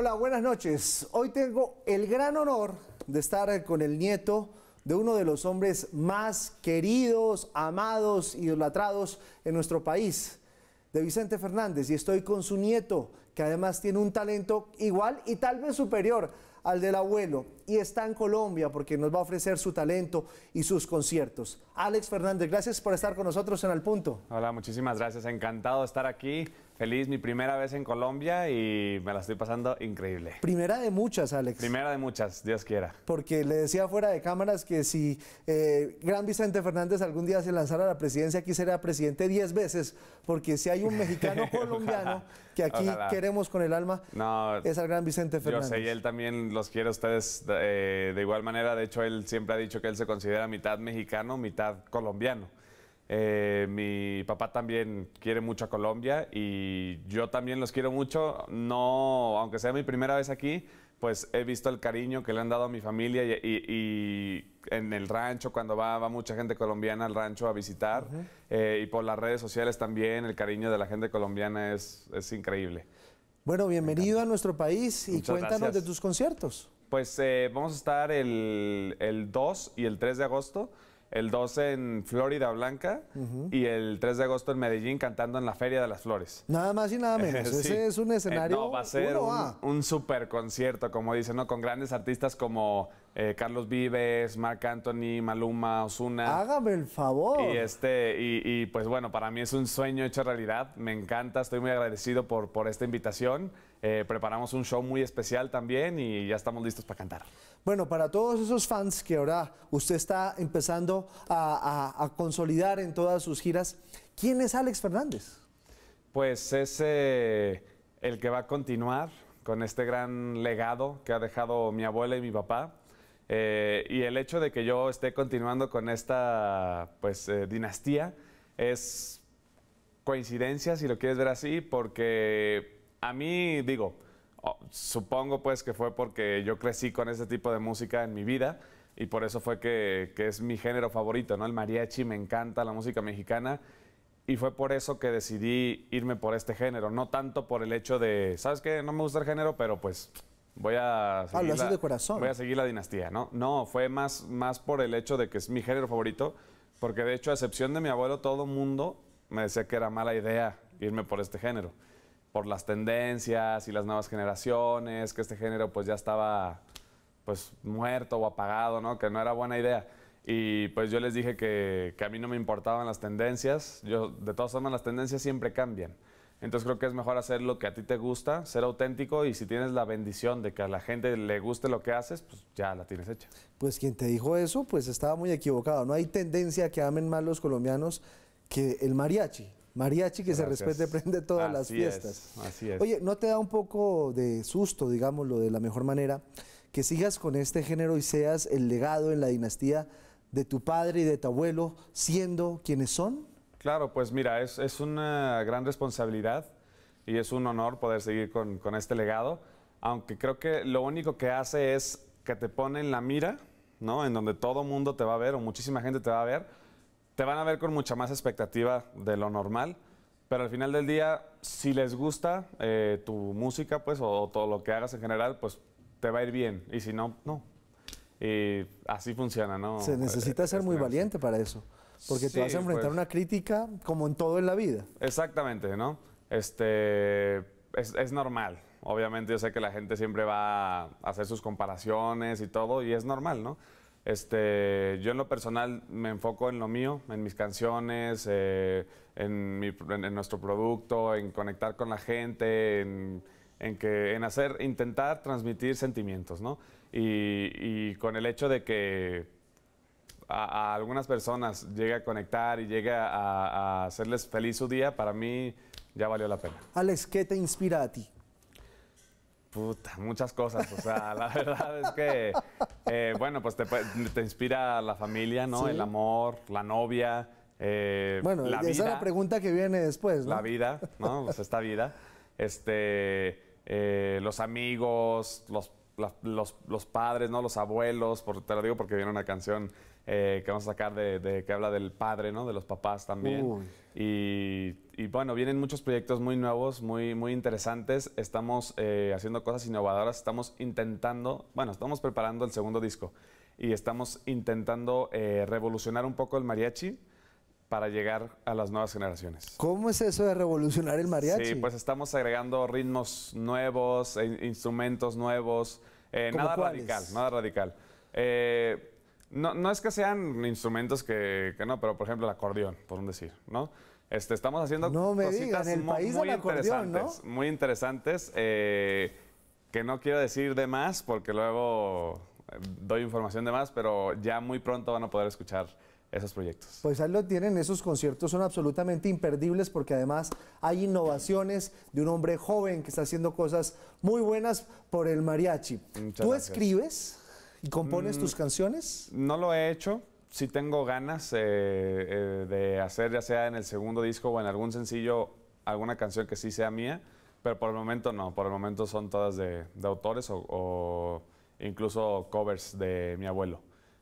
Hola, buenas noches. Hoy tengo el gran honor de estar con el nieto de uno de los hombres más queridos, amados, idolatrados en nuestro país, de Vicente Fernández. Y estoy con su nieto, que además tiene un talento igual y tal vez superior al del abuelo. Y está en Colombia porque nos va a ofrecer su talento y sus conciertos. Alex Fernández, gracias por estar con nosotros en Al Punto. Hola, muchísimas gracias. Encantado de estar aquí. Feliz, mi primera vez en Colombia y me la estoy pasando increíble. Primera de muchas, Alex. Primera de muchas, Dios quiera. Porque le decía fuera de cámaras que si eh, Gran Vicente Fernández algún día se lanzara a la presidencia, aquí sería presidente 10 veces, porque si hay un mexicano colombiano que aquí queremos con el alma, es al Gran Vicente Fernández. Yo sé, y él también los quiere a ustedes eh, de igual manera. De hecho, él siempre ha dicho que él se considera mitad mexicano, mitad colombiano. Eh, mi papá también quiere mucho a Colombia y yo también los quiero mucho. No, aunque sea mi primera vez aquí, pues he visto el cariño que le han dado a mi familia y, en el rancho, cuando va, va, mucha gente colombiana al rancho a visitar, eh, y por las redes sociales también, el cariño de la gente colombiana es, es increíble. Bueno, bienvenido a nuestro país y cuéntanos de tus conciertos. Pues eh, vamos a estar el, el 2 y el 3 de agosto el 12 en Florida Blanca y el 3 de agosto en Medellín cantando en la Feria de las Flores. Nada más y nada menos. Ese es un escenario. no, va a ser un, super concierto, como dicen, ¿no? Con grandes artistas como eh, Carlos Vives, Marc Anthony, Maluma, Osuna. Hágame el favor. Y este, y, pues bueno, para mí es un sueño hecho realidad. Me encanta, estoy muy agradecido por, por esta invitación. Eh, preparamos un show muy especial también y ya estamos listos para cantar. Bueno, para todos esos fans que ahora usted está empezando a, consolidar en todas sus giras, ¿quién es Alex Fernández? Pues es eh, el que va a continuar con este gran legado que ha dejado mi abuela y mi papá. Eh, y el hecho de que yo esté continuando con esta pues, dinastía es coincidencia, si lo quieres ver así, porque a mí, digo, oh, supongo pues que fue porque yo crecí con ese tipo de música en mi vida y por eso fue que, que es mi género favorito, ¿no? El mariachi, me encanta la música mexicana y fue por eso que decidí irme por este género, no tanto por el hecho de, ¿sabes qué? No me gusta el género, pero pues voy a ah, seguir, la, de corazón. Voy a seguir la dinastía, ¿no? No, fue más, más por el hecho de que es mi género favorito, porque de hecho, a excepción de mi abuelo, todo mundo me decía que era mala idea irme por este género, por las tendencias y las nuevas generaciones, que este género pues ya estaba pues muerto o apagado, ¿no? Que no era buena idea. Y pues yo les dije que, que a mí no me importaban las tendencias, yo de todas formas las tendencias siempre cambian. Entonces creo que es mejor hacer lo que a ti te gusta, ser auténtico y si tienes la bendición de que a la gente le guste lo que haces, pues ya la tienes hecha. Pues quien te dijo eso, pues estaba muy equivocado. No hay tendencia que amen más los colombianos que el mariachi. Mariachi que se respete prende todas las fiestas. así es. Oye, ¿no te da un poco de susto, digámoslo de la mejor manera, que sigas con este género y seas el legado en la dinastía de tu padre y de tu abuelo siendo quienes son? Claro, pues mira, es, es, una gran responsabilidad y es un honor poder seguir con, con, este legado, aunque creo que lo único que hace es que te pone en la mira, ¿no? En donde todo mundo te va a ver o muchísima gente te va a ver, te van a ver con mucha más expectativa de lo normal, pero al final del día, si les gusta eh, tu música, pues, o, todo lo que hagas en general, pues te va a ir bien, y si no, no. Y así funciona, ¿no? Se necesita ser muy valiente para eso. Porque te vas a enfrentar pues. una crítica como en todo en la vida. Exactamente, ¿no? Este, es, normal. Obviamente yo sé que la gente siempre va a hacer sus comparaciones y todo, y es normal, ¿no? Este, yo en lo personal me enfoco en lo mío, en mis canciones, eh, en, nuestro producto, en conectar con la gente, en, que, en hacer, intentar transmitir sentimientos, ¿no? y con el hecho de que a, algunas personas llegue a conectar y llegue a, hacerles feliz su día, para mí ya valió la pena. Alex, ¿qué te inspira a ti? Puta, muchas cosas. O sea, la verdad es que, eh, bueno, pues te, te, inspira la familia, ¿no? El amor, la novia. Eh, bueno, la esa es la pregunta que viene después, ¿no? La vida, ¿no? Pues esta vida. Este, eh, los amigos, los los, los, padres, ¿no? Los abuelos, por, te lo digo porque viene una canción eh, que vamos a sacar de, que habla del padre, ¿no? De los papás también. Y, bueno, vienen muchos proyectos muy nuevos, muy, muy interesantes. Estamos eh, haciendo cosas innovadoras, estamos intentando, bueno, estamos preparando el segundo disco y estamos intentando eh, revolucionar un poco el mariachi para llegar a las nuevas generaciones. ¿Cómo es eso de revolucionar el mariachi? Sí, pues estamos agregando ritmos nuevos, e instrumentos nuevos, eh, nada radical, nada radical. Eh, no, no, es que sean instrumentos que, que, no, pero por ejemplo el acordeón, por un decir, ¿no? Este, estamos haciendo no me cositas el muy, país muy interesantes, muy interesantes, eh, que no quiero decir de más porque luego doy información de más, pero ya muy pronto van a poder escuchar esos proyectos. Pues ahí lo tienen, esos conciertos son absolutamente imperdibles porque además hay innovaciones de un hombre joven que está haciendo cosas muy buenas por el mariachi. ¿Tú escribes y compones tus mm, canciones? No lo he hecho, sí tengo ganas eh, eh, de hacer ya sea en el segundo disco o en algún sencillo alguna canción que sí sea mía, pero por el momento no, por el momento son todas de, autores o incluso covers de mi abuelo.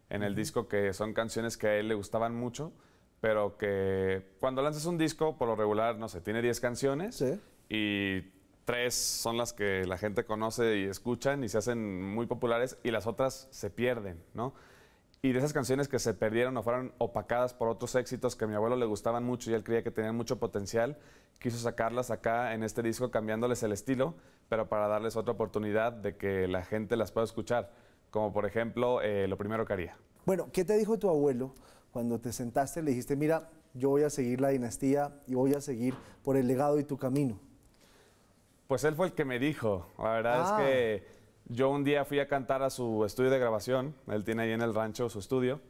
En el disco que son canciones que a él le gustaban mucho, pero que cuando lanzas un disco, por lo regular, no sé, tiene 10 canciones y tres son las que la gente conoce y escuchan y se hacen muy populares y las otras se pierden, ¿no? Y de esas canciones que se perdieron o fueron opacadas por otros éxitos que a mi abuelo le gustaban mucho y él creía que tenían mucho potencial, quiso sacarlas acá en este disco cambiándoles el estilo, pero para darles otra oportunidad de que la gente las pueda escuchar como por ejemplo eh, lo primero que haría. Bueno, ¿qué te dijo tu abuelo cuando te sentaste le dijiste, mira, yo voy a seguir la dinastía y voy a seguir por el legado y tu camino? Pues él fue el que me dijo. La verdad es que ah. yo un día fui a cantar a su estudio de grabación, él tiene ahí en el rancho su estudio,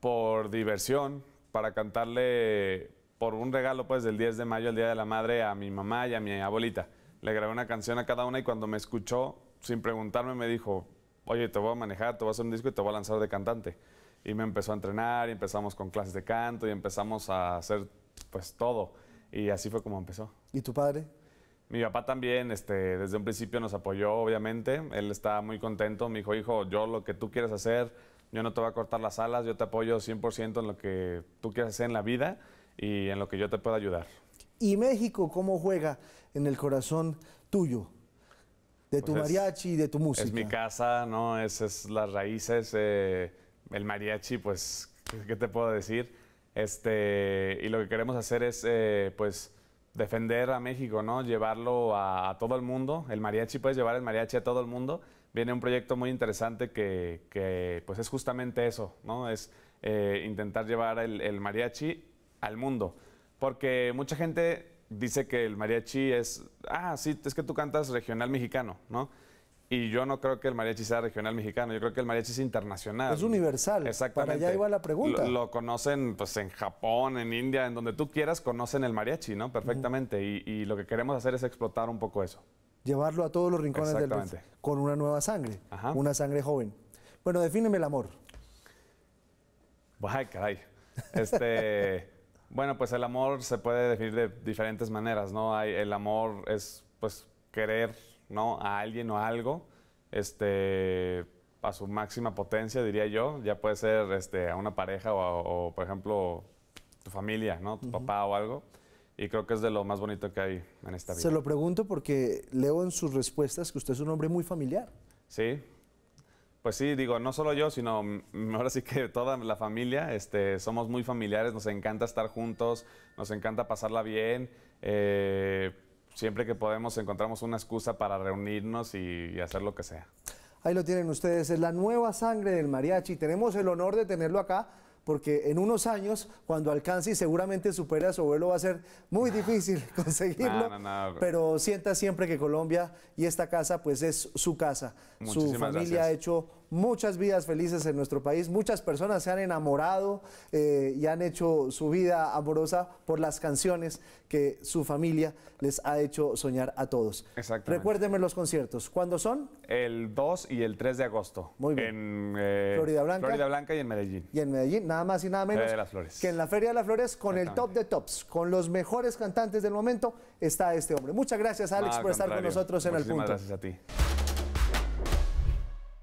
por diversión, para cantarle por un regalo pues del 10 de mayo, el Día de la Madre, a mi mamá y a mi abuelita. Le grabé una canción a cada una y cuando me escuchó, sin preguntarme, me dijo, oye, te voy a manejar, te voy a hacer un disco y te voy a lanzar de cantante. Y me empezó a entrenar y empezamos con clases de canto y empezamos a hacer pues todo. Y así fue como empezó. ¿Y tu padre? Mi papá también, este, desde un principio nos apoyó, obviamente. Él estaba muy contento. Me dijo, hijo, yo lo que tú quieres hacer, yo no te voy a cortar las alas, yo te apoyo 100% en lo que tú quieras hacer en la vida y en lo que yo te pueda ayudar. ¿Y México cómo juega en el corazón tuyo? de tu pues mariachi y de tu música. Es mi casa, ¿no? Esas es las raíces. Eh, el mariachi, pues, ¿qué te puedo decir? Este, y lo que queremos hacer es, eh, pues, defender a México, ¿no? Llevarlo a, todo el mundo. El mariachi, puedes llevar el mariachi a todo el mundo. Viene un proyecto muy interesante que, pues, es justamente eso, ¿no? Es eh, intentar llevar el, el mariachi al mundo. Porque mucha gente dice que el mariachi es, ah, sí, es que tú cantas regional mexicano, ¿no? Y yo no creo que el mariachi sea regional mexicano, yo creo que el mariachi es internacional. Es universal. Exactamente. Para allá iba la pregunta. Lo, conocen pues en Japón, en India, en donde tú quieras, conocen el mariachi, ¿no? Perfectamente. y, lo que queremos hacer es explotar un poco eso. Llevarlo a todos los rincones del mundo con una nueva sangre, una sangre joven. Bueno, defíneme el amor. Ay, caray. Este... Bueno, pues el amor se puede definir de diferentes maneras, ¿no? Hay, el amor es, pues, querer, ¿no? A alguien o a algo, este, a su máxima potencia, diría yo. Ya puede ser, este, a una pareja o, por ejemplo, tu familia, ¿no? Tu papá o algo. Y creo que es de lo más bonito que hay en esta vida. Se lo pregunto porque leo en sus respuestas que usted es un hombre muy familiar. Sí, pues sí, digo, no solo yo, sino ahora sí que toda la familia, este, somos muy familiares, nos encanta estar juntos, nos encanta pasarla bien. Eh, siempre que podemos encontramos una excusa para reunirnos y, hacer lo que sea. Ahí lo tienen ustedes, es la nueva sangre del mariachi. Tenemos el honor de tenerlo acá porque en unos años, cuando alcance y seguramente supere a su abuelo, va a ser muy difícil conseguirlo. pero sienta siempre que Colombia y esta casa, pues es su casa. su familia ha hecho muchas vidas felices en nuestro país. Muchas personas se han enamorado eh, y han hecho su vida amorosa por las canciones que su familia les ha hecho soñar a todos. Exactamente. Recuérdenme los conciertos. ¿Cuándo son? El 2 y el 3 de agosto. Muy bien. En eh, Florida Blanca. Florida Blanca y en Medellín. Y en Medellín, nada más y nada menos de las Flores. que en la Feria de las Flores, con el top de tops, con los mejores cantantes del momento, está este hombre. Muchas gracias, Alex, por estar con nosotros en el punto. Gracias a ti.